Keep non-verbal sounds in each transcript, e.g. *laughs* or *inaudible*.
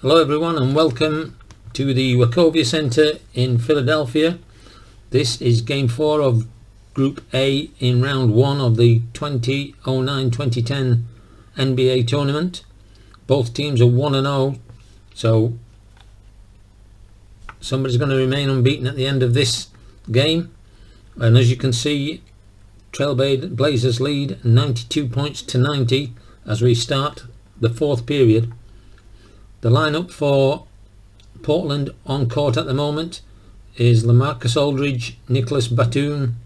Hello everyone and welcome to the Wachovia Centre in Philadelphia. This is game 4 of Group A in round 1 of the 2009-2010 NBA tournament. Both teams are 1-0 so somebody's going to remain unbeaten at the end of this game and as you can see Trailblazers lead 92 points to 90 as we start the fourth period. The lineup for Portland on court at the moment is Lamarcus Aldridge, Nicolas Batum,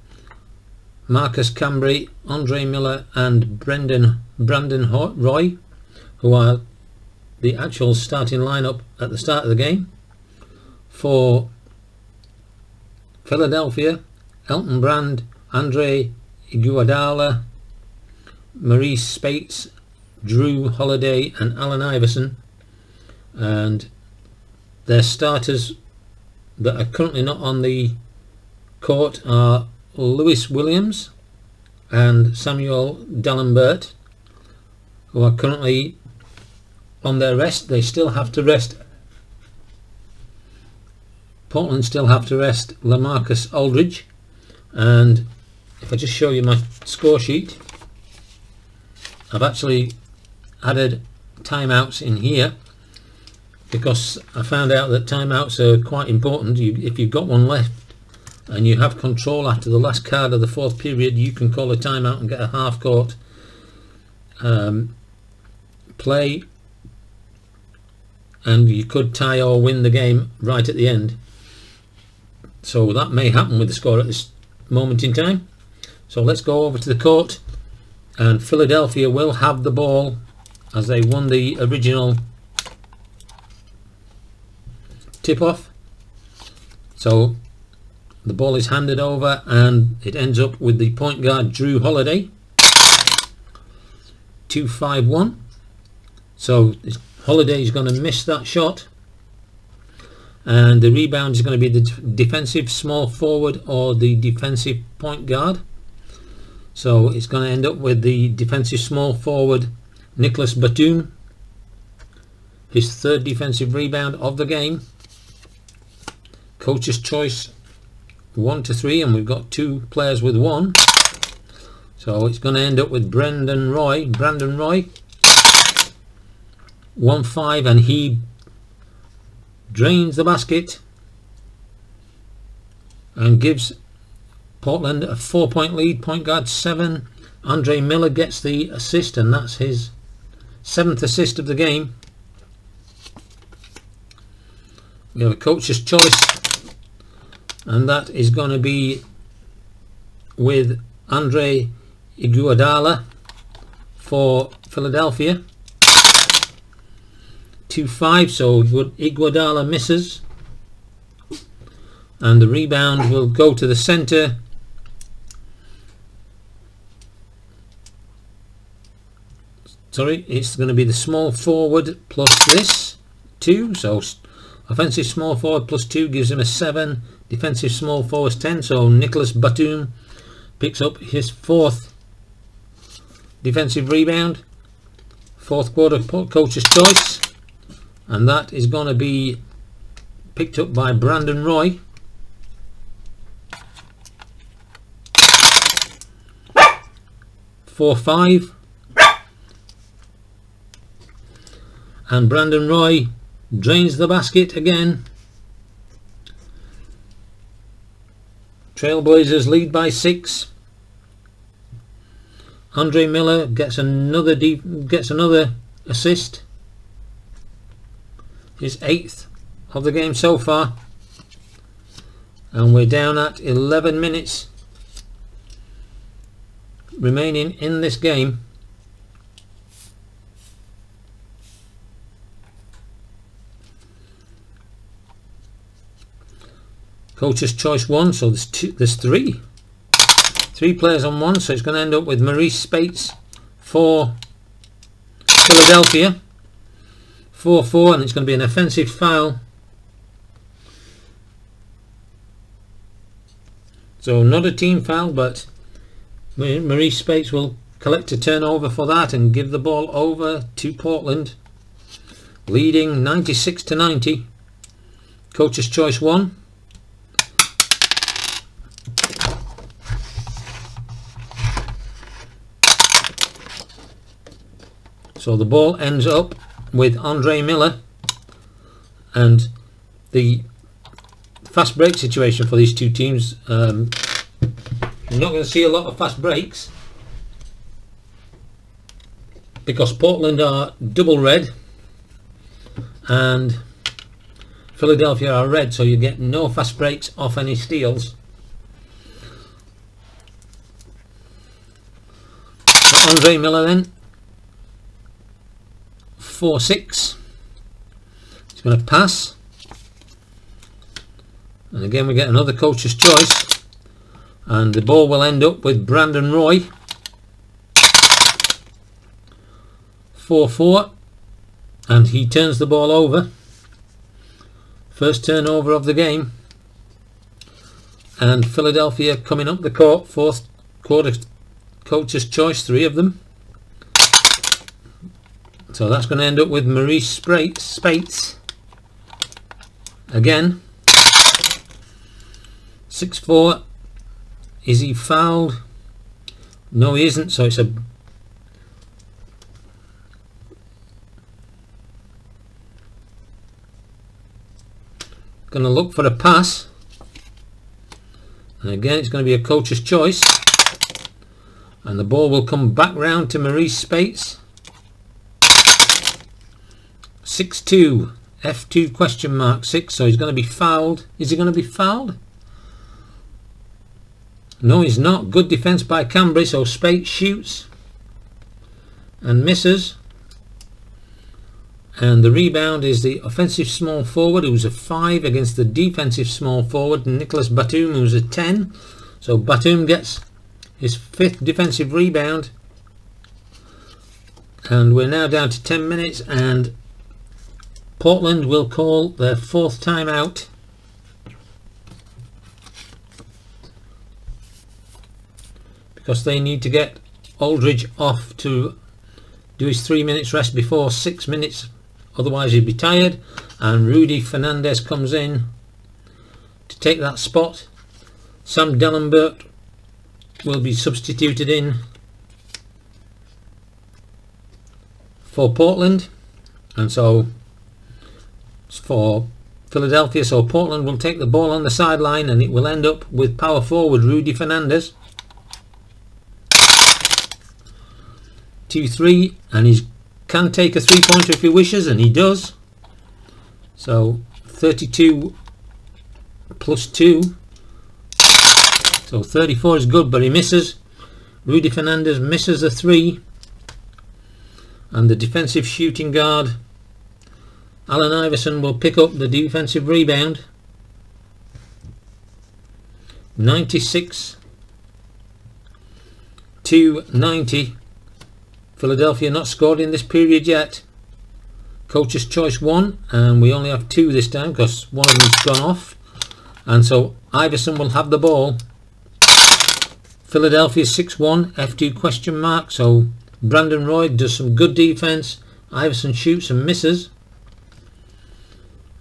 Marcus Camby, Andre Miller and Brendan Brandon Roy who are the actual starting lineup at the start of the game. For Philadelphia, Elton Brand, Andre Iguodala, Marreese Speights, Jrue Holiday and Allen Iverson and their starters that are currently not on the court are Louis Williams and Samuel Dalembert who are currently on their rest. They still have to rest. Portland still have to rest Lamarcus Aldridge. And if I just show you my score sheet I've actually added timeouts in here because I found out that timeouts are quite important. You, if you've got one left and you have control after the last card of the fourth period you can call a timeout and get a half court. Um, play and you could tie or win the game right at the end. So that may happen with the score at this moment in time. So let's go over to the court and Philadelphia will have the ball as they won the original tip-off so the ball is handed over and it ends up with the point guard Jrue Holiday 2-5-1 so Holiday is going to miss that shot. And the rebound is going to be the defensive small forward or the defensive point guard. So it's going to end up with the defensive small forward Nicolas Batum. His third defensive rebound of the game coach's choice 1 to 3 and we've got two players with 1 so it's going to end up with Brendan Roy Brandon Roy. 1-5 and he drains the basket and gives Portland a four point lead. Point guard 7 Andre Miller gets the assist and that's his seventh assist of the game. We have a coach's choice and that is going to be with Andre Iguodala for Philadelphia. 2-5 so Iguodala misses. And the rebound will go to the center. Sorry it's going to be the small forward plus this 2 so offensive small forward plus 2 gives him a 7 defensive small forward 10 so Nicolas Batum picks up his fourth defensive rebound. Fourth quarter coach's choice. And that is going to be picked up by Brandon Roy. Four five. And Brandon Roy drains the basket again Trailblazers lead by six. Andre Miller gets another deep, gets another assist. His eighth of the game so far. And we're down at 11 minutes remaining in this game Coach's choice one, so there's two, there's three. Three players on one, so it's going to end up with Marreese Speights for Philadelphia. 4-4 and it's going to be an offensive foul. So not a team foul, but Marreese Speights will collect a turnover for that and give the ball over to Portland. leading 96 to 90 coach's choice 1 so the ball ends up with Andre Miller and the fast break situation for these two teams um, you're not going to see a lot of fast breaks because Portland are double red and Philadelphia are red so you get no fast breaks off any steals. Andre Miller then 4-6 he's going to pass. And again we get another coach's choice. And the ball will end up with Brandon Roy. 4-4 and he turns the ball over. First turnover of the game. And Philadelphia coming up the court fourth quarter coach's choice three of them so that's going to end up with Marreese Speights. Again. 6-4 is he fouled? No he isn't so it's a going to look for a pass. And again it's going to be a coach's choice. And the ball will come back round to Marreese Speights 6-2 F2 question mark 6 so he's going to be fouled. Is he going to be fouled? No he's not. Good defence by Camby so Speights shoots and misses. And the rebound is the offensive small forward who's a 5 against the defensive small forward Nicolas Batum who's a 10 so Batum gets his fifth defensive rebound. And we're now down to 10 minutes and Portland will call their fourth time out because they need to get Aldridge off to do his three minutes rest before six minutes otherwise he'd be tired. And Rudy Fernandez comes in to take that spot. Sam Dalembert will be substituted in for Portland. And so for Philadelphia. So Portland will take the ball on the sideline and it will end up with power forward Rudy Fernandez 2-3 and he can take a three-pointer if he wishes and he does. So 32 plus 2 so 34 is good but he misses. Rudy Fernandez misses a 3 and the defensive shooting guard Allen Iverson will pick up the defensive rebound 96 to 90 Philadelphia not scored in this period yet. Coach's choice one, and we only have two this time because one of them's gone off. And so Iverson will have the ball. Philadelphia 6-1, F2 question mark. So Brandon Roy does some good defense. Iverson shoots and misses.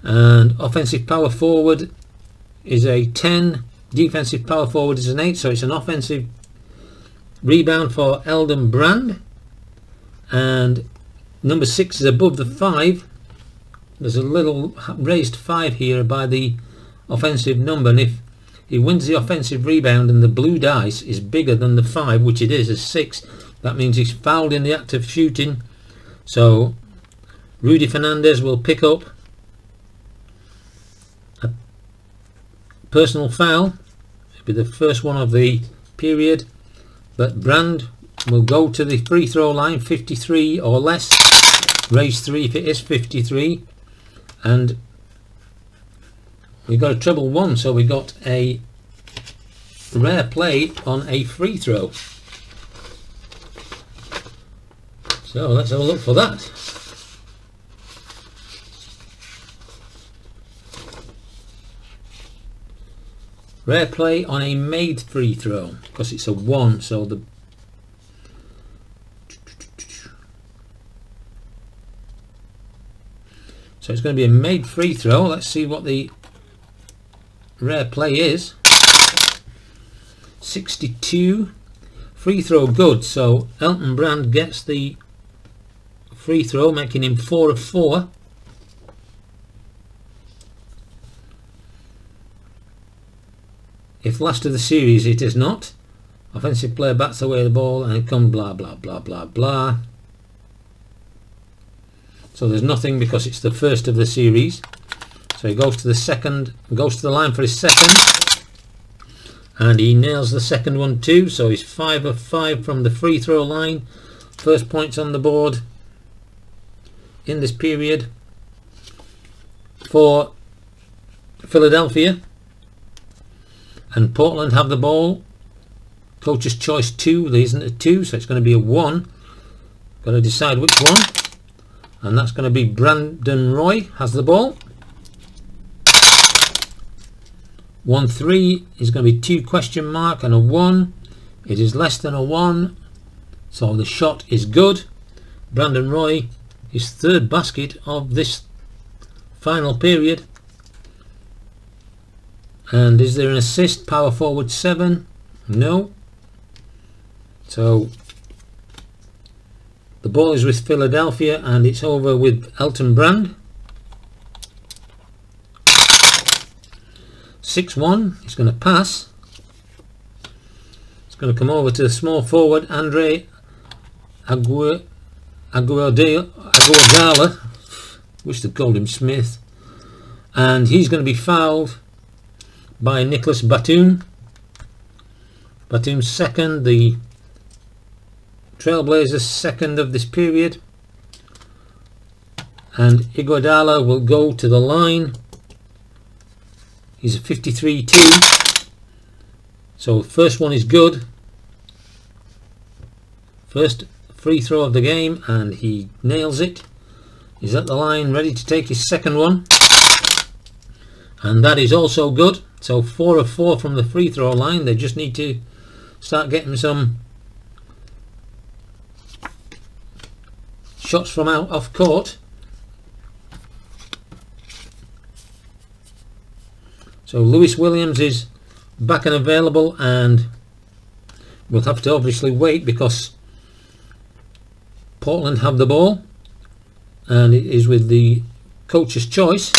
And offensive power forward is a 10. Defensive power forward is an 8. So it's an offensive rebound for Elton Brand and number six is above the five there's a little raised five here by the offensive number and if he wins the offensive rebound and the blue dice is bigger than the five which it is a six that means he's fouled in the act of shooting so Rudy Fernandez will pick up personal foul. It'll be the first one of the period. But Brand We'll go to the free throw line 53 or less. Raise 3 if it is 53 and we got a treble 1 so we got a rare play on a free throw. So let's have a look for that rare play on a made free throw because it's a 1 so the So it's going to be a made free throw. Let's see what the rare play is. 62. Free throw good. So Elton Brand gets the free throw, making him 4 of 4. If last of the series it is not. Offensive player bats away the ball and comes blah blah blah blah blah. So there's nothing because it's the first of the series. So he goes to the second, goes to the line for his second. And he nails the second one too. So he's 5 of 5 from the free throw line. First points on the board in this period for Philadelphia. And Portland have the ball. Coach's choice 2. There isn't a 2 so it's going to be a 1. Got to decide which one and that's going to be Brandon Roy has the ball 1-3 is going to be 2 question mark and a 1 it is less than a 1 so the shot is good Brandon Roy his third basket of this final period and is there an assist power forward 7 no so the ball is with Philadelphia and it's over with Elton Brand. 6-1, he's going to pass. It's going to come over to the small forward, Andre Aguero Iguodala. Wish they called him Smith. And he's going to be fouled by Nicolas Batum. Batum's second, the Trailblazers second of this period. And Iguodala will go to the line. He's a 53-2 so first one is good. First free throw of the game and he nails it. He's at the line ready to take his second one. And that is also good so four of four from the free throw line they just need to start getting some shots from out off court. So Louis Williams is back and available and we'll have to obviously wait because Portland have the ball and it is with the coach's choice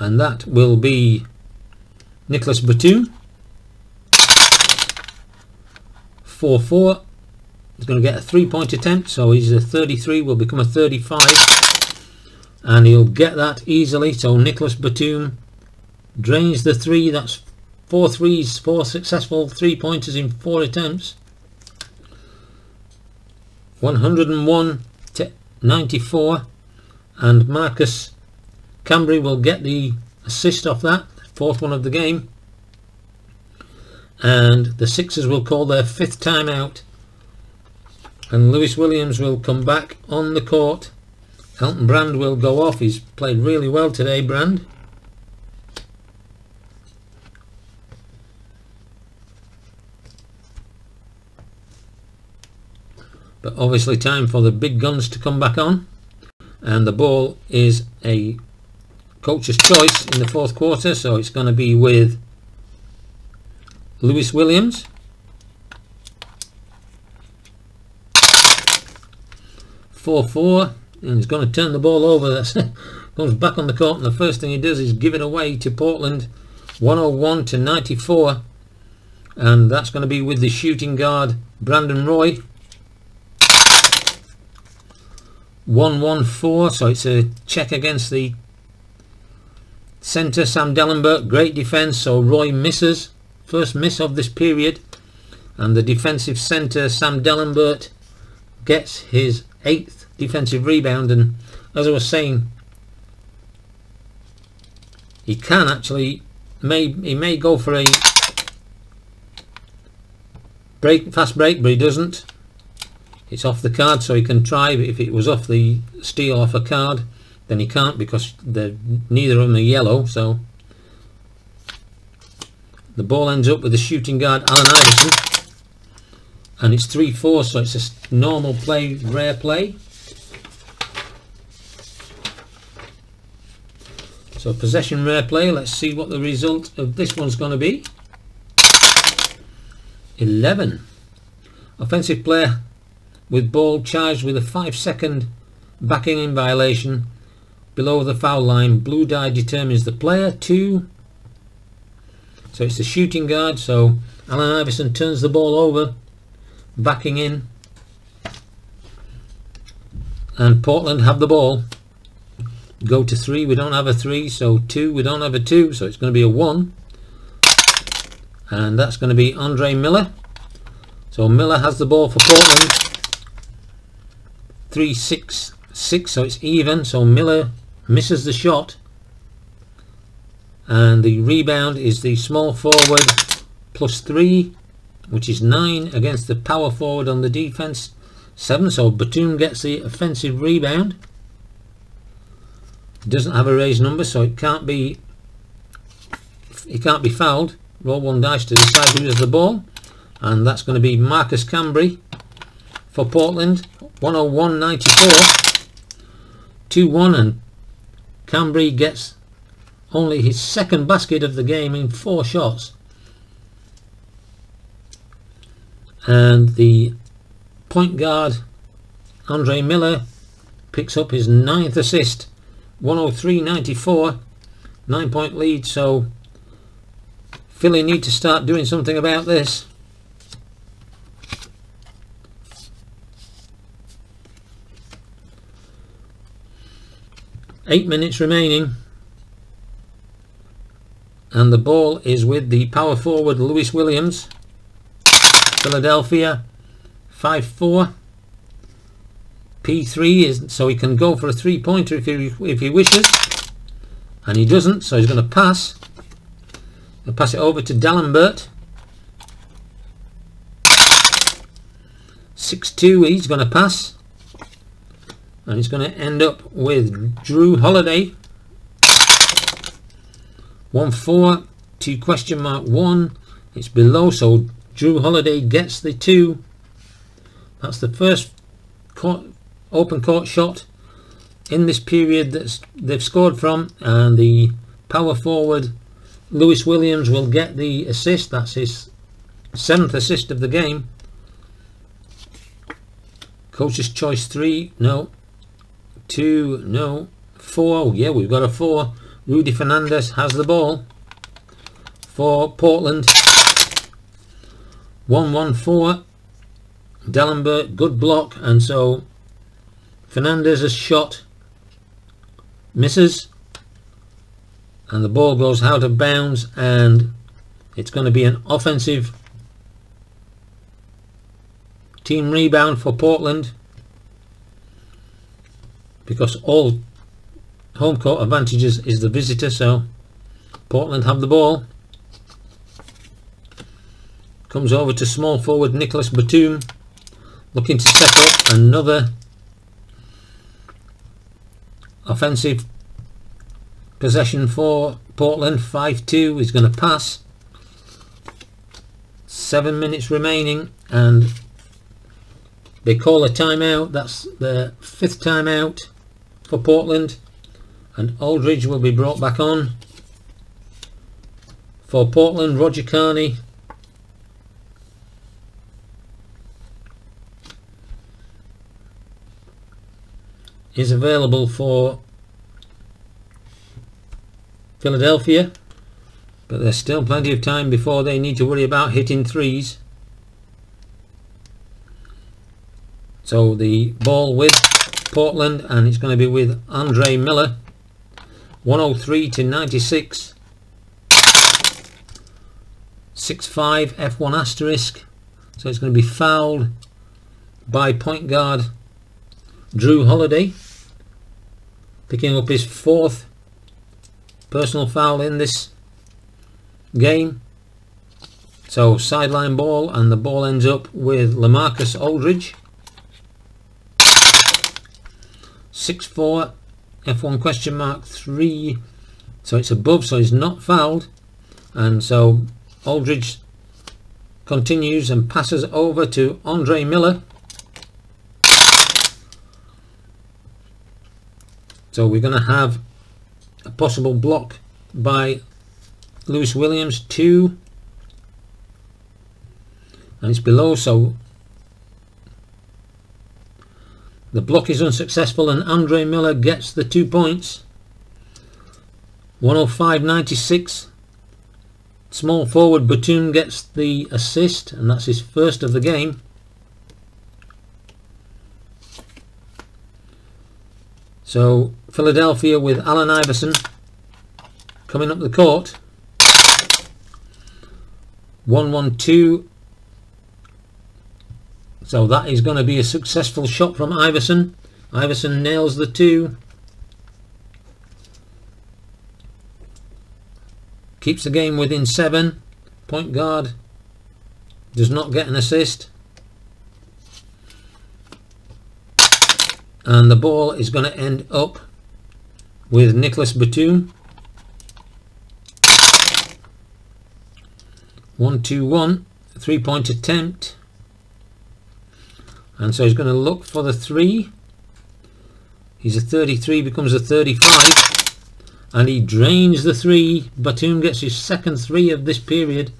and that will be Nicolas Batum 4-4 He's going to get a three-point attempt, so he's a 33, will become a 35. And he'll get that easily. So Nicolas Batum drains the three. That's four threes, four successful three-pointers in four attempts. 101 to 94. And Marcus Camby will get the assist off that, fourth one of the game. And the Sixers will call their fifth timeout and Louis Williams will come back on the court. Elton Brand will go off. He's played really well today, Brand. But obviously time for the big guns to come back on. And the ball is a coach's choice in the fourth quarter. So it's going to be with Louis Williams. 4-4 and he's going to turn the ball over *laughs* that's it, goes back on the court and the first thing he does is give it away to Portland 101 to 94 and that's going to be with the shooting guard Brandon Roy 1-1-4 so it's a check against the centre Sam Dalembert great defense so Roy misses. First miss of this period. And the defensive centre Sam Dalembert gets his eighth defensive rebound. And as I was saying he can actually may he may go for a break fast break but he doesn't. It's off the card so he can try but if it was off the steal off a card then he can't because neither of them are yellow so the ball ends up with the shooting guard Allen Iverson and it's 3-4 so it's a normal play rare play So possession rare play, let's see what the result of this one's going to be. 11. Offensive player with ball charged with a 5 second backing in violation below the foul line. Blue die determines the player. 2. So it's the shooting guard. So Allen Iverson turns the ball over, backing in. And Portland have the ball go to three we don't have a three so two we don't have a two so it's going to be a one and that's going to be Andre Miller so Miller has the ball for Portland three six six so it's even so Miller misses the shot. And the rebound is the small forward plus three which is nine against the power forward on the defense. Seven so Batum gets the offensive rebound. Doesn't have a raised number so it can't be it can't be fouled. Roll one dice to decide who has the ball. And that's going to be Marcus Camby for Portland. 101.94 2-1 and Camby gets only his second basket of the game in four shots. And the point guard Andre Miller picks up his ninth assist. 103.94 nine point lead. So Philly need to start doing something about this eight minutes remaining. And the ball is with the power forward Louis Williams. Philadelphia 5-4 P3 is so he can go for a three-pointer if he if he wishes, and he doesn't, so he's going to pass. He'll pass it over to Dalembert. 6-2, he's going to pass, and he's going to end up with Jrue Holiday. 1-4, 2 question mark 1. It's below, so Jrue Holiday gets the 2. That's the first open court shot in this period that they've scored from and the power forward Louis Williams will get the assist that's his seventh assist of the game coach's choice three no two no four oh, yeah we've got a four. Rudy Fernandez has the ball. For Portland. 1-1-4 Dalembert good block. And so Fernandez has shot misses. And the ball goes out of bounds and it's going to be an offensive team rebound for Portland because all home court advantages is the visitor so Portland have the ball. Comes over to small forward Nicolas Batum looking to set up. Another offensive possession for Portland 5-2 is going to pass. Seven minutes remaining and they call a timeout. That's the fifth timeout for Portland and Aldridge will be brought back on for Portland Rodney Carney is available for Philadelphia but there's still plenty of time before they need to worry about hitting threes. So the ball with Portland and it's going to be with Andre Miller. 103 to 96 6-5 F1 asterisk. So it's going to be fouled by point guard Jrue Holiday. Picking up his fourth personal foul in this game. So sideline ball and the ball ends up with Lamarcus Aldridge 6-4 F1 question mark 3 so it's above so he's not fouled. And so Aldridge continues and passes over to Andre Miller. So we're going to have a possible block by Louis Williams 2 and it's below so the block is unsuccessful and Andre Miller gets the two points. 105.96 small forward Batum gets the assist and that's his first of the game. So Philadelphia with Allen Iverson coming up the court. 112 so that is going to be a successful shot from Iverson. Iverson nails the two. Keeps the game within seven. Point guard does not get an assist. And the ball is going to end up with Nicolas Batum. One, two, one. Three point attempt and so he's going to look for the 3 he's a 33 becomes a 35 and he drains the 3 Batum gets his second 3 of this period.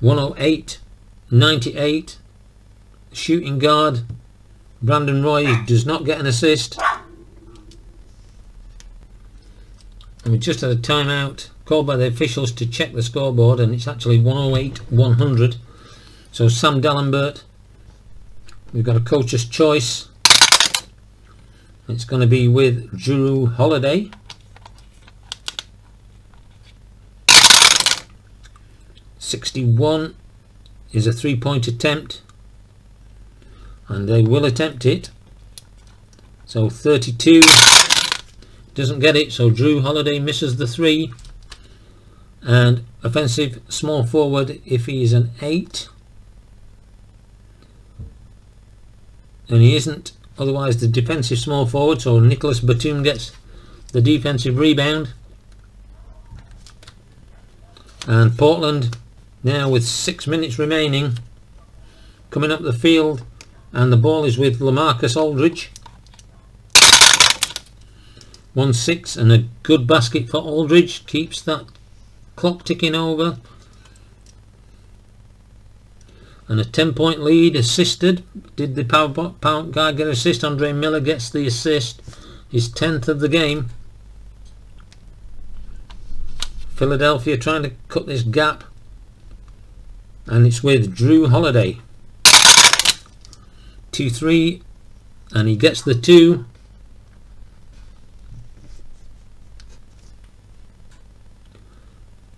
One oh eight, ninety-eight. shooting guard. Brandon Roy does not get an assist and we just had a timeout. Called by the officials to check the scoreboard and it's actually 108 100 so Sam Dalembert we've got a coach's choice. It's going to be with Jrue Holiday. Sixty-one is a three-point attempt, and they will attempt it. So thirty-two doesn't get it, so Jrue Holiday misses the three. And offensive small forward if he is an 8 and he isn't otherwise the defensive small forward so Nicolas Batum gets the defensive rebound. And Portland now with six minutes remaining coming up the field and the ball is with Lamarcus Aldridge 1-6 and a good basket for Aldridge keeps that clock ticking over. And a 10 point lead assisted. Did the power, power guy get assist? Andre Miller gets the assist. His 10th of the game. Philadelphia trying to cut this gap. And it's with Jrue Holiday. 2-3 and he gets the 2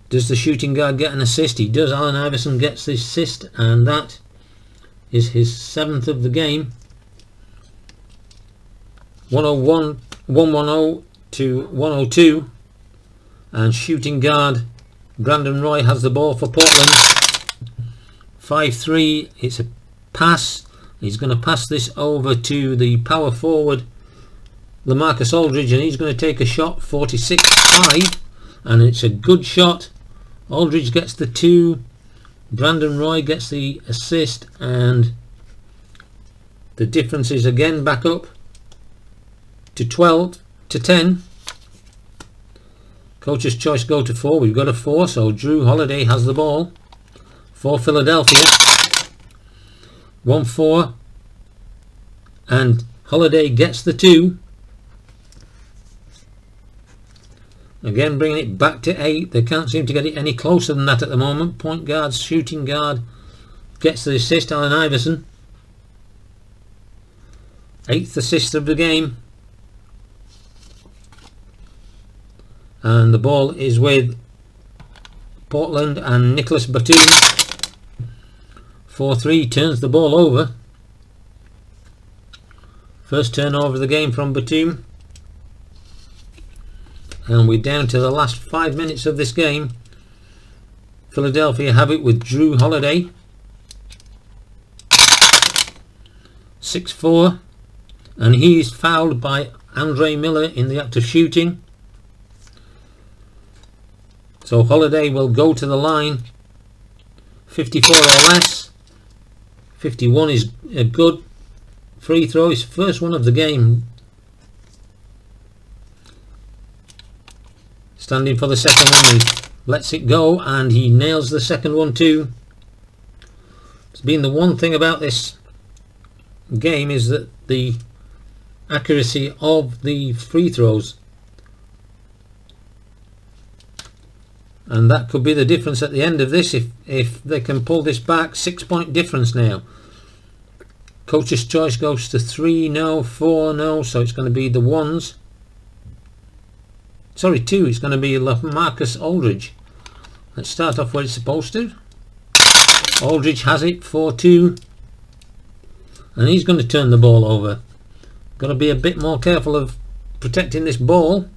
Does the shooting guard get an assist? He does. Allen Iverson gets the assist and that is his seventh of the game. 101, 110 to 102 and shooting guard Brandon Roy has the ball for Portland. 5-3, it's a pass. He's going to pass this over to the power forward Lamarcus Aldridge and he's going to take a shot 46-5 and it's a good shot Aldridge gets the two. Brandon Roy gets the assist and the difference is again back up to 12 to 10. Coach's choice go to 4. We've got a 4 so Jrue Holiday has the ball for Philadelphia. 1-4 and Holiday gets the 2. Again, bringing it back to 8. They can't seem to get it any closer than that at the moment. Point guard, shooting guard gets the assist, Allen Iverson. Eighth assist of the game. And the ball is with Portland and Nicolas Batum. 4-3 turns the ball over. First turnover of the game from Batum and we're down to the last five minutes of this game. Philadelphia have it with Jrue Holiday. 6-4 and he is fouled by Andre Miller in the act of shooting. So Holiday will go to the line. 54 or less. 51 is a good. Free throw, his first one of the game. Standing for the second one, he lets it go and he nails the second one too. It's been the one thing about this game is that the accuracy of the free throws and that could be the difference at the end of this. If if they can pull this back six point difference now. Coach's choice goes to three no four no so it's going to be the ones sorry two it's going to be Marcus Aldridge. Let's start off where it's supposed to. Aldridge has it 4-2 and he's going to turn the ball over. Got to be a bit more careful of protecting this ball.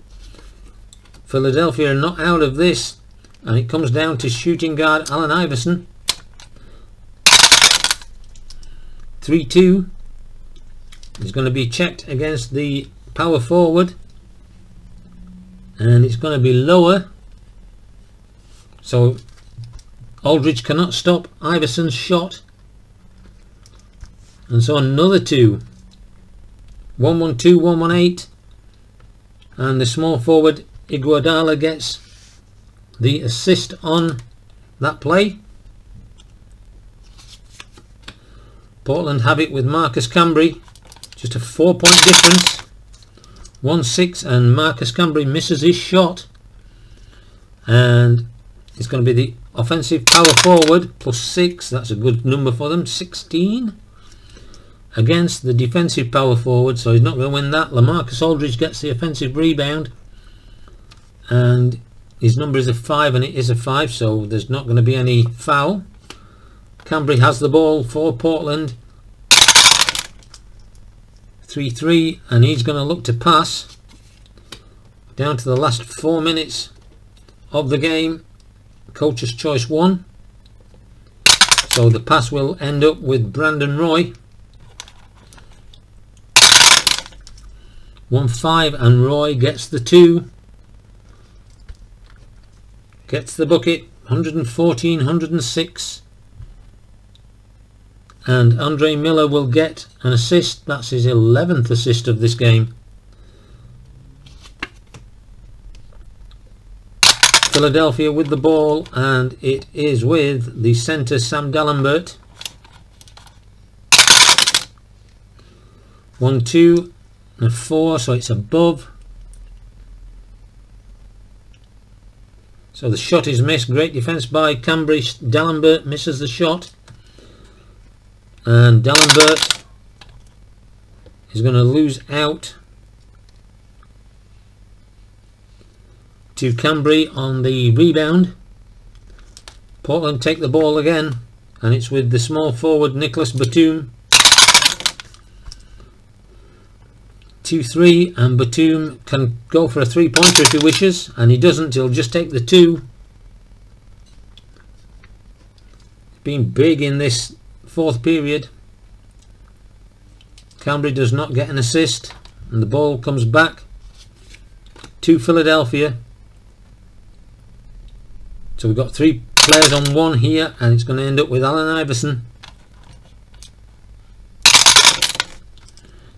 Philadelphia are not out of this and it comes down to shooting guard Allen Iverson. 3-2 is going to be checked against the power forward and it's going to be lower. So Aldridge cannot stop Iverson's shot. And so another two. 112 118 and the small forward Iguodala gets the assist on that play. Portland have it with Marcus Camby just a four point difference 1-6 and Marcus Camby misses his shot. And it's going to be the offensive power forward plus 6 that's a good number for them 16 against the defensive power forward. So he's not going to win that. Lamarcus Aldridge gets the offensive rebound. And his number is a 5 and it is a 5 so there's not going to be any foul. Camby has the ball for Portland 3-3 and he's going to look to pass. Down to the last four minutes of the game. Coach's choice 1 so the pass will end up with Brandon Roy. 1-5 and Roy gets the 2 gets the bucket. 114 106 and Andre Miller will get an assist that's his 11th assist of this game Philadelphia with the ball and it is with the centre Sam Dalembert 1 2 and 4 so it's above So the shot is missed. Great defence by Camby. Dalembert misses the shot. And Dalembert is going to lose out to Camby on the rebound. Portland take the ball again and it's with the small forward Nicolas Batum 2-3 and Batum can go for a three-pointer if he wishes and he doesn't, he'll just take the two. Been big in this fourth period. Camby does not get an assist and the ball comes back to Philadelphia. So we've got three players on one here and it's going to end up with Allen Iverson.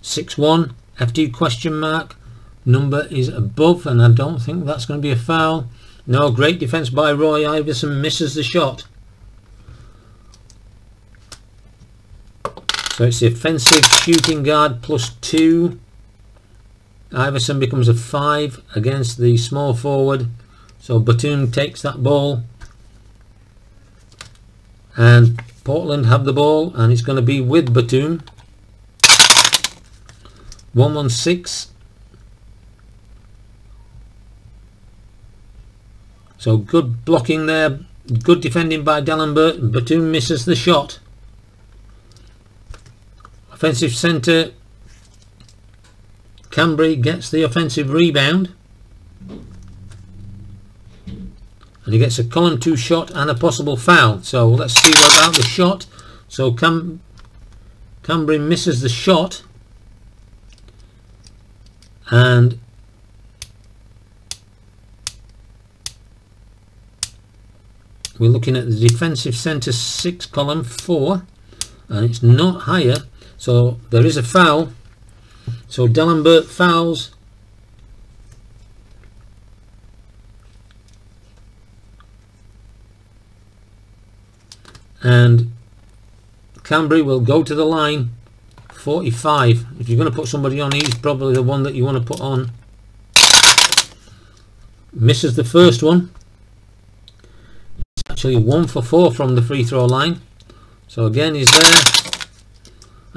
6-1 FD question mark number is above and I don't think that's going to be a foul no great defense by Roy Iverson misses the shot so it's the offensive shooting guard plus two. Iverson becomes a five against the small forward. So Batum takes that ball. And Portland have the ball and it's going to be with Batum. 116 so good blocking there. Good defending by Dalembert Batum misses the shot offensive centre. Camby gets the offensive rebound. And he gets a column 2 shot and a possible foul. So let's see about the shot. So Cam Camby misses the shot. And we're looking at the defensive centre 6 column 4 and it's not higher So there is a foul. So Dalembert fouls. And Camby will go to the line. 45 if you're going to put somebody on he's probably the one that you want to put on. Misses the first one. It's actually one for four from the free throw line. So again he's there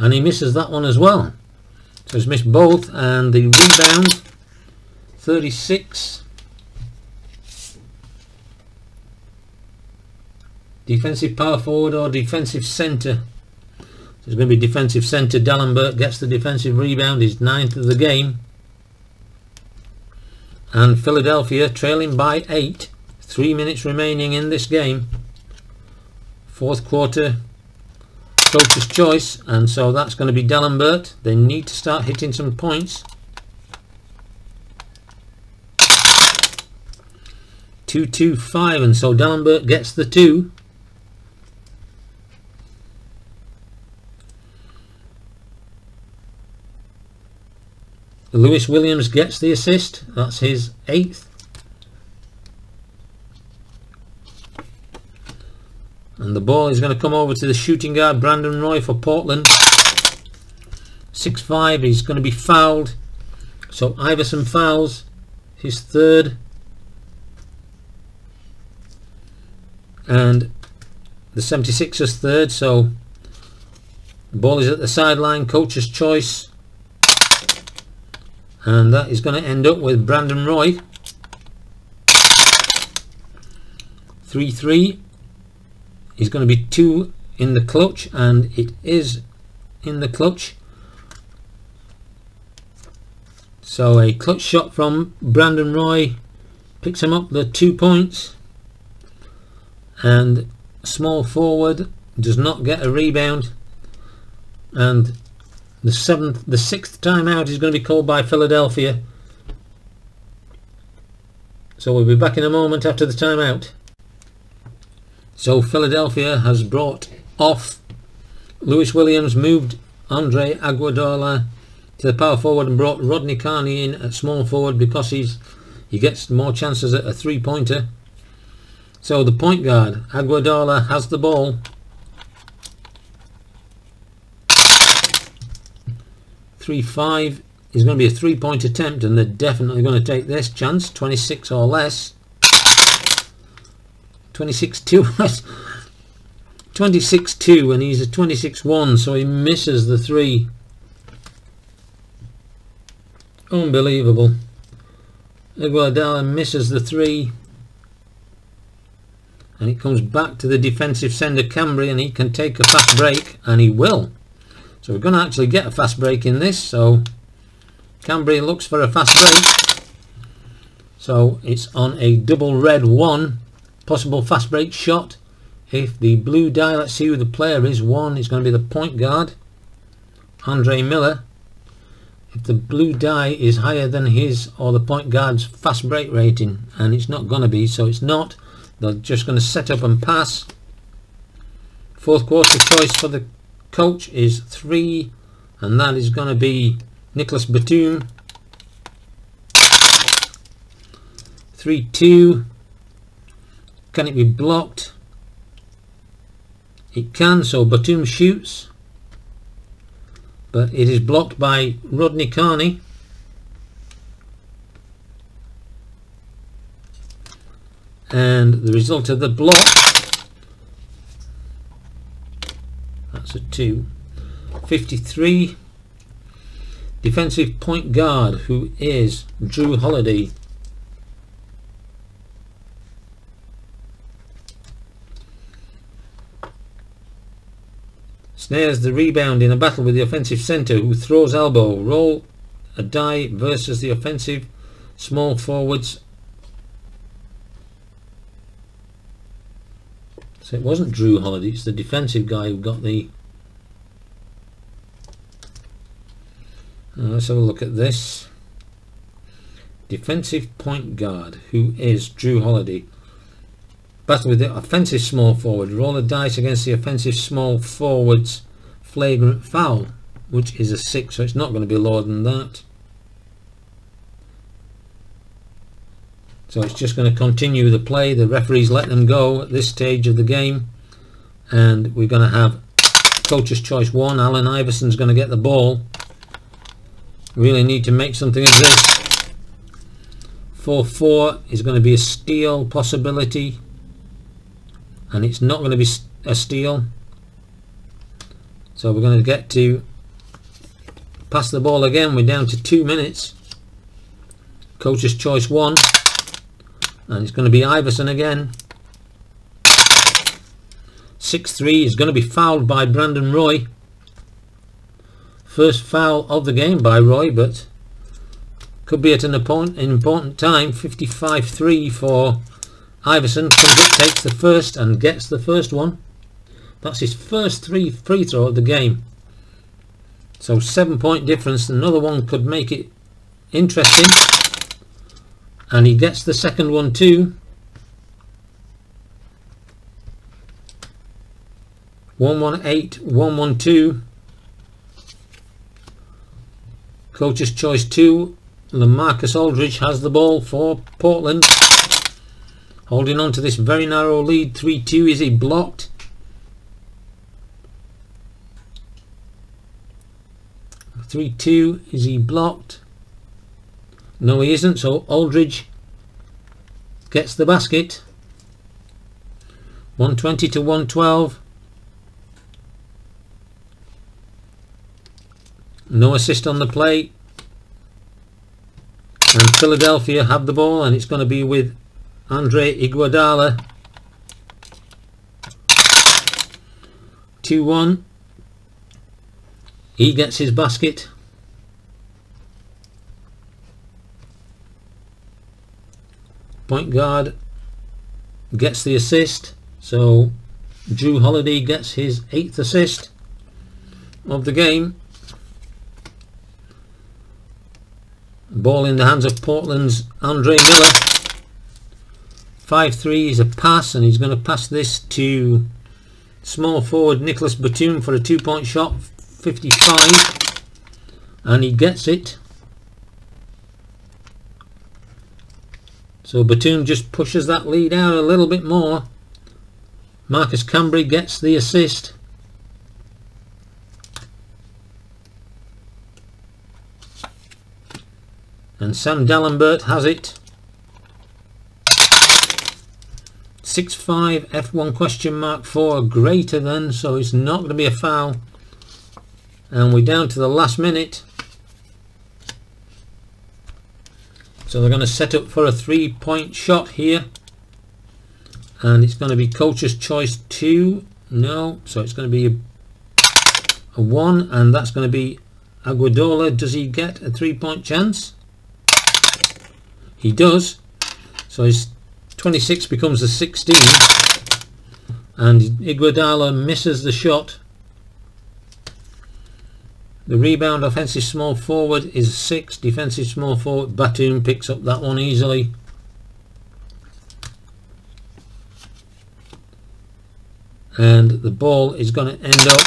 and he misses that one as well so he's missed both and the rebound 36 defensive power forward or defensive centre so it's going to be defensive centre. Dalembert gets the defensive rebound. He's ninth of the game. And Philadelphia trailing by eight. Three minutes remaining in this game. Fourth quarter coach's choice. And so that's going to be Dalembert. They need to start hitting some points. Two two five, and so Dalembert gets the two. Louis Williams gets the assist. That's his eighth. And the ball is going to come over to the shooting guard, Brandon Roy for Portland. 6-5, he's going to be fouled. So Iverson fouls his third. And the 76ers third, so the ball is at the sideline, coach's choice and that is going to end up with Brandon Roy 3-3 is going to be 2 in the clutch and it is in the clutch so a clutch shot from Brandon Roy picks him up the two points and small forward does not get a rebound and the seventh, the sixth time out is going to be called by Philadelphia. So we'll be back in a moment after the timeout. So Philadelphia has brought off Louis Williams, moved Andre Iguodala to the power forward and brought Rodney Carney in at small forward because he's he gets more chances at a three-pointer. So the point guard, Iguodala, has the ball 3-5 is going to be a three-point attempt and they're definitely going to take this chance 26 or less 26-2 26-2 *laughs* and he's a 26-1 so he misses the three unbelievable Iguodala misses the three and it comes back to the defensive centre Camby and he can take a fast break and he will so we're going to actually get a fast break in this. So Camby looks for a fast break. So it's on a double red one. Possible fast break shot. If the blue die, let's see who the player is. One is going to be the point guard, Andre Miller. If the blue die is higher than his or the point guard's fast break rating, and it's not going to be, so it's not. They're just going to set up and pass. Fourth quarter choice for the coach is 3 and that is going to be Nicolas Batum 3-2 can it be blocked? It can so Batum shoots. But it is blocked by Rodney Carney. And the result of the block that's a 2 53 defensive point guard who is Jrue Holiday snares the rebound in a battle with the offensive centre who throws elbow roll a die versus the offensive small forwards So it wasn't Jrue Holiday, it's the defensive guy who got the... Uh, let's have a look at this. Defensive point guard, who is Jrue Holiday. Battle with the offensive small forward. Roll a dice against the offensive small forward's. Flagrant foul. which is a 6 so it's not going to be lower than that. So it's just going to continue the play. The referees let them go at this stage of the game. And we're going to have coach's choice 1 Allen Iverson's going to get the ball. Really need to make something of this. 4-4 is going to be a steal possibility and it's not going to be a steal. So we're going to get to pass the ball again. We're down to two minutes. Coach's choice one. And it's going to be Iverson again. 6-3 is going to be fouled by Brandon Roy. First foul of the game by Roy but could be at an important time. 55-3 for Iverson comes up takes the first and gets the first one. That's his first three free throw of the game. So seven point difference. Another one could make it interesting. And he gets the second one too. 118 112 coach's choice 2 LaMarcus Aldridge has the ball for Portland holding on to this very narrow lead 3-2 is he blocked 3-2. Is he blocked? No, he isn't. So Aldridge gets the basket. 120 to 112. No assist on the play. And Philadelphia have the ball and it's going to be with Andre Iguodala. 2-1. He gets his basket. Point guard gets the assist. So Jrue Holiday gets his eighth assist of the game. Ball in the hands of Portland's Andre Miller. 5-3 is a pass and he's going to pass this to small forward Nicolas Batum for a two-point shot 55 and he gets it. So Batum just pushes that lead out a little bit more. Marcus Camby gets the assist. And Sam Dalembert has it 6-5 F1 question mark 4 greater than so it's not going to be a foul. And we're down to the last minute. So they're going to set up for a three point shot here. And it's going to be coach's choice 2 no so it's going to be a, a 1 and that's going to be Iguodala. Does he get a three point chance? He does. So his 26 becomes a 16 and Iguodala misses the shot the rebound offensive small forward is 6. Defensive small forward Batum picks up that one easily. And the ball is going to end up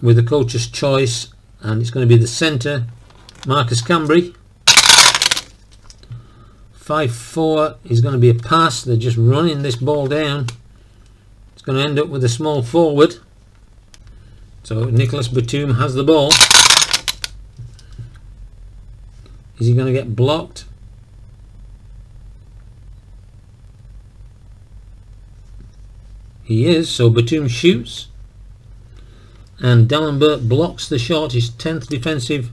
with the coach's choice and it's going to be the centre Marcus Camby. 5-4 is going to be a pass. They're just running this ball down. It's going to end up with a small forward. So Nicolas Batum has the ball. Is he going to get blocked? He is, so Batum shoots. And Dalembert blocks the shot, his 10th defensive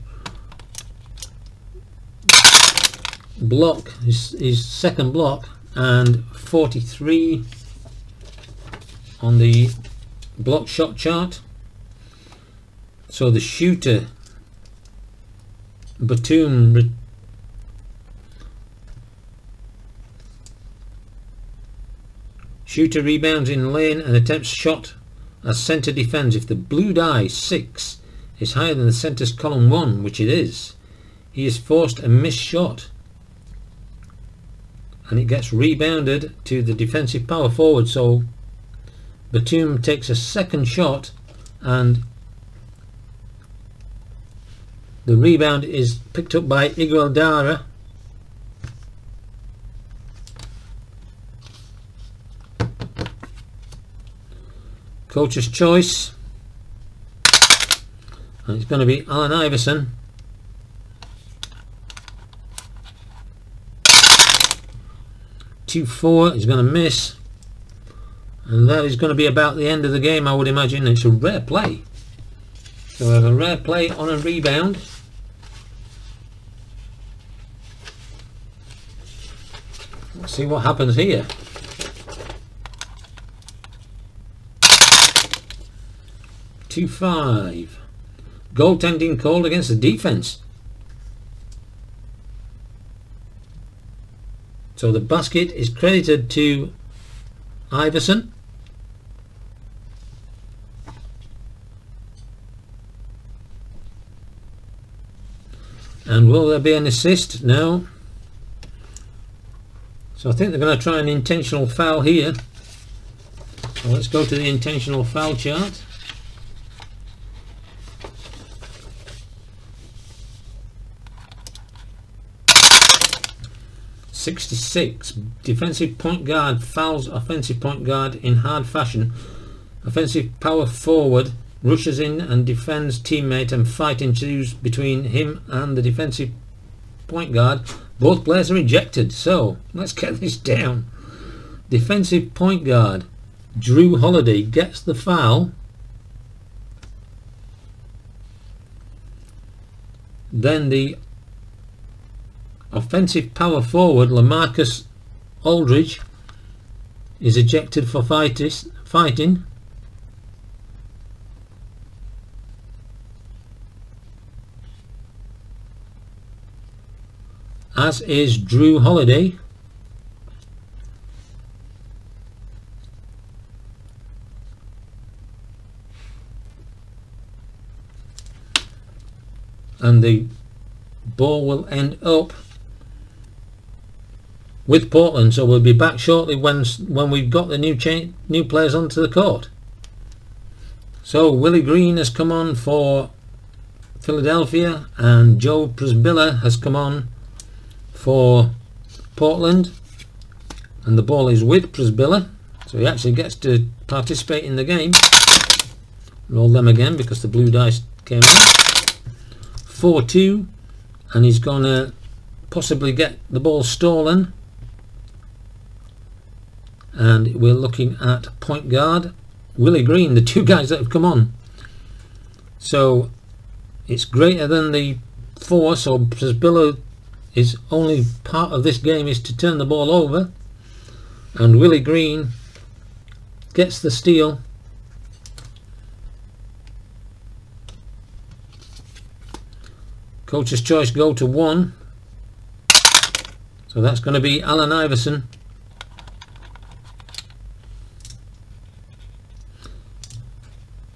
block, his, his second block, and 43 on the block shot chart. So the shooter Batum Shooter rebounds in lane and attempts shot as centre defends. If the blue die 6 is higher than the centre's column 1, which it is, he is forced a missed shot. And it gets rebounded to the defensive power forward. So Batum takes a second shot and the rebound is picked up by Iguodala. Coach's choice. And it's going to be Allen Iverson two four he's going to miss. And that is going to be about the end of the game I would imagine. It's a rare play. So we have a rare play on a rebound. Let's see what happens here. 2-5. Goaltending called against the defence. So the basket is credited to Iverson. And will there be an assist? No. So I think they're going to try an intentional foul here. So let's go to the intentional foul chart. 66. Defensive point guard fouls offensive point guard in hard fashion. Offensive power forward rushes in and defends teammate and fight ensues between him and the defensive point guard. Both players are ejected. So let's get this down. Defensive point guard Jrue Holiday gets the foul. Then the Offensive power forward LaMarcus Aldridge is ejected for fighting. As is Jrue Holiday. And the ball will end up with Portland. So we'll be back shortly when when we've got the new chain, new players onto the court. So Willie Green has come on for Philadelphia and Joe Przybilla has come on for Portland and the ball is with Przybilla so he actually gets to participate in the game roll them again because the blue dice came out 4-2 and he's gonna possibly get the ball stolen and we're looking at point guard Willie Green the two guys that have come on. So it's greater than the four so Przybilla is only part of this game is to turn the ball over. And Willie Green gets the steal. Coach's choice go to one. So that's going to be Allen Iverson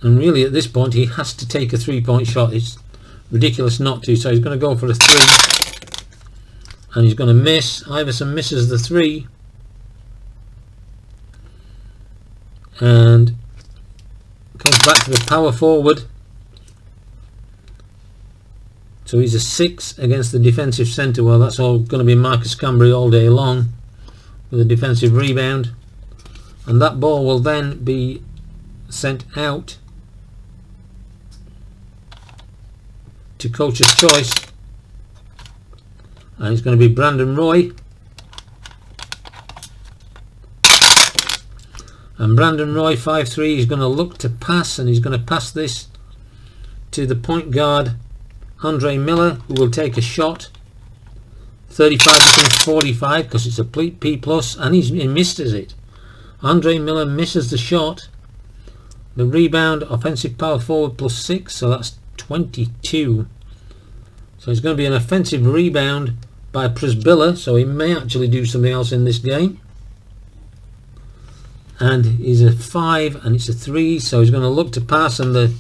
and really at this point he has to take a three-point shot. It's ridiculous not to. So he's going to go for a three. And he's going to miss. Iverson misses the three. And comes back to the power forward. So he's a six against the defensive centre. Well that's all going to be Marcus Camby all day long with a defensive rebound. And that ball will then be sent out to coach's choice. And it's going to be Brandon Roy. And Brandon Roy 5-3 is going to look to pass and he's going to pass this to the point guard Andre Miller who will take a shot. 35 against 45 because it's a P plus and he's, he misses it. Andre Miller misses the shot. The rebound offensive power forward plus 6 so that's 22 so it's going to be an offensive rebound by Przybilla, so he may actually do something else in this game. And he's a 5 and it's a 3 so he's going to look to pass and the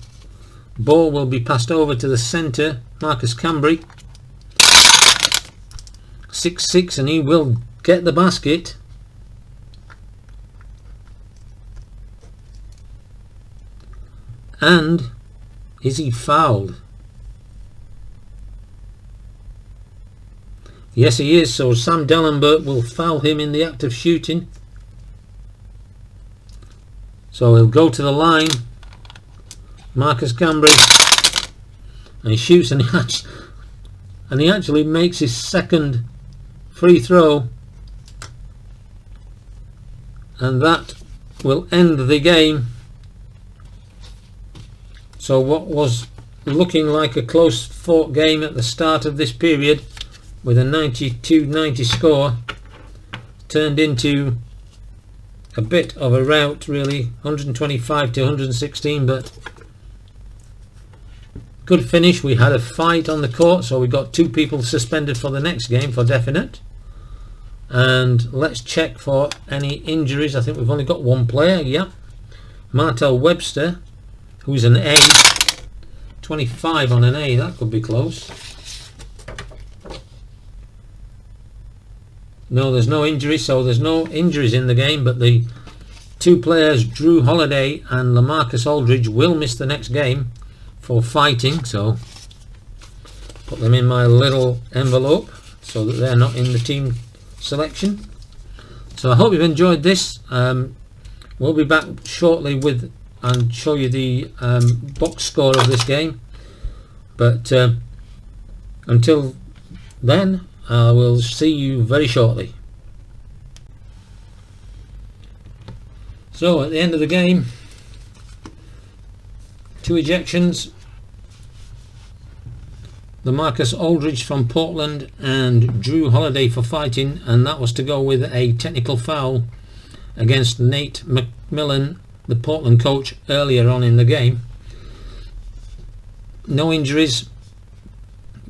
ball will be passed over to the centre Marcus Camby 6-6 and he will get the basket. And is he fouled? Yes, he is. So Sam Dalembert will foul him in the act of shooting. So he'll go to the line. Marcus Camby. And he shoots and he, *laughs* actually, and he actually makes his second free throw. And that will end the game. So what was looking like a close fought game at the start of this period with a 92-90 score turned into a bit of a rout really. 125 to 116 but good finish. We had a fight on the court so we got two people suspended for the next game for definite. And let's check for any injuries. I think we've only got one player yeah. Martell Webster who's an A 25 on an A that could be close No, there's no injury, so there's no injuries in the game, but the two players, Jrue Holiday and LaMarcus Aldridge, will miss the next game for fighting, so put them in my little envelope so that they're not in the team selection. So I hope you've enjoyed this. Um, we'll be back shortly with and show you the um, box score of this game. But uh, until then, I will see you very shortly. So at the end of the game, two ejections. LaMarcus Aldridge from Portland and Jrue Holiday for fighting and that was to go with a technical foul against Nate McMillan, the Portland coach, earlier on in the game. No injuries,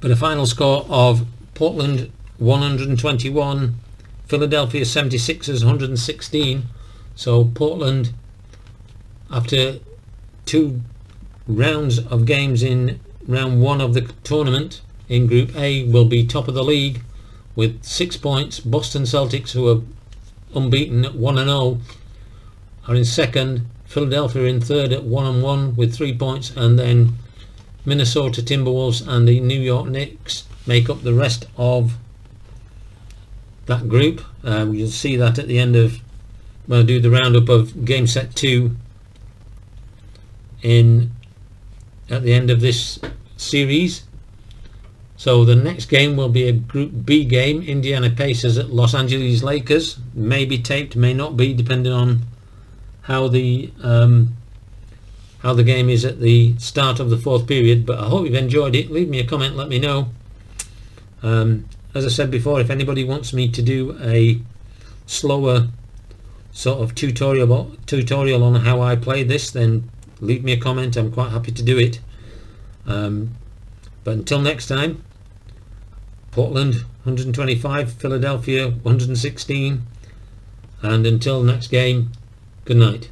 but a final score of Portland 121, Philadelphia 76ers 116. So Portland, after two rounds of games in round one of the tournament in Group A, will be top of the league with six points. Boston Celtics, who are unbeaten at 1 and 0, are in second. Philadelphia in third at 1 and 1 with three points, and then Minnesota Timberwolves and the New York Knicks make up the rest of that group. Um, you'll see that at the end of when I do the roundup of game set 2 in at the end of this series. So the next game will be a Group B game, Indiana Pacers at Los Angeles Lakers. May be taped, may not be, depending on how the um, how the game is at the start of the fourth period. But I hope you've enjoyed it. Leave me a comment, let me know. Um, as I said before, if anybody wants me to do a slower sort of tutorial tutorial on how I play this, then leave me a comment. I'm quite happy to do it. Um, but until next time, Portland 125, Philadelphia 116, and until next game, good night.